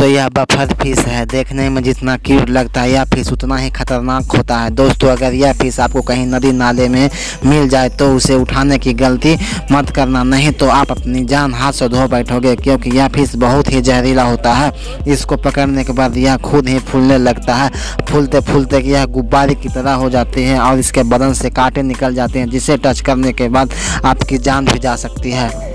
दोस्तों यह buffer fish है। देखने में जितना क्यूट लगता है, यह फ़िश उतना ही खतरनाक होता है। दोस्तों, अगर यह फ़िश आपको कहीं नदी नाले में मिल जाए तो उसे उठाने की गलती मत करना। नहीं तो आप अपनी जान हाथ से धो बैठोगे, क्योंकि यह फ़िश बहुत ही जहरीला होता है। इसको पकड़ने के बाद यह खुद ही फूलने लगता है। फूलते फूलते यह गुब्बारे की तरह हो जाती है और इसके बदन से कांटे निकल जाते हैं, जिसे टच करने के बाद आपकी जान भी जा सकती है।